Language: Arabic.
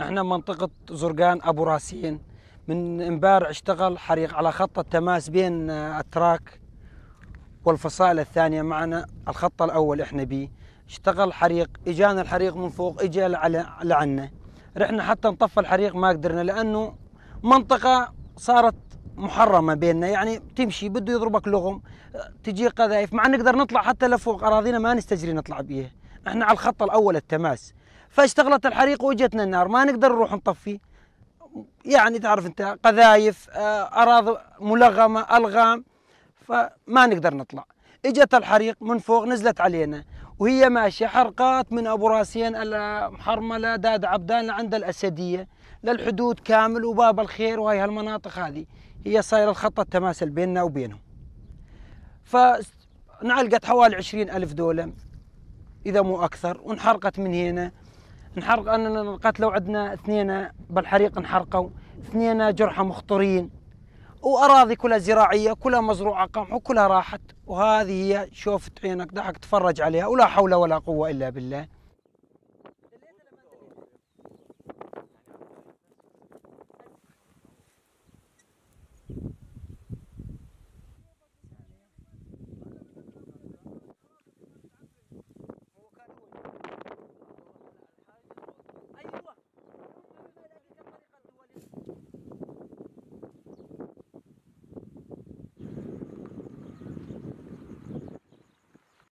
إحنا منطقة زرقان أبو راسين. من امبارح اشتغل حريق على خط التماس بين آه، التراك والفصائل الثانية معنا الخط الأول إحنا بيه. اشتغل حريق إجانا الحريق من فوق اجى لع- لعنا رحنا حتى نطفى الحريق ما قدرنا لأنه منطقة صارت محرمة بيننا. يعني تمشي بده يضربك لغم آه، تجي قذايف مع نقدر نطلع حتى لفوق أراضينا ما نستجري نطلع بيها. إحنا على الخط الأول التماس. فاشتغلت الحريق واجتنا النار ما نقدر نروح نطفي. يعني تعرف أنت قذايف آه، اراضي ملغمة ألغام فما نقدر نطلع. إجت الحريق من فوق نزلت علينا وهي ماشية حرقات من أبو راسين المحرملة داد عبدان لعند الأسدية للحدود كامل وباب الخير وهي هالمناطق هذه. هي صايرة الخط التماثل بيننا وبينهم. فنعلقت حوالي عشرين ألف دولة إذا مو أكثر وانحرقت من هنا. انحرق أننا قتلوا عندنا اثنين بالحريق انحرقوا اثنين جرحى مخطرين وأراضي كلها زراعية كلها مزروعة قمح وكلها راحت. وهذه هي شوفت عينك ضحك تفرج عليها ولا حول ولا قوة إلا بالله.